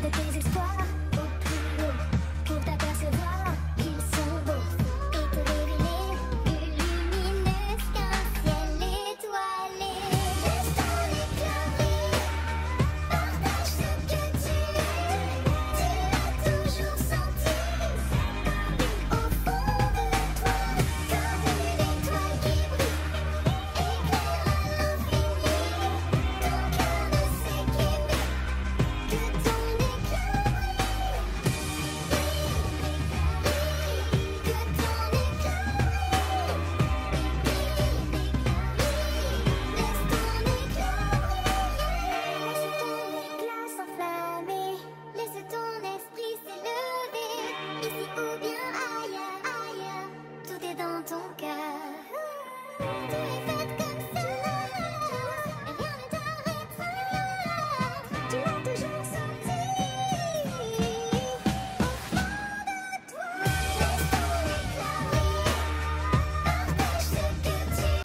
de tes espoirs.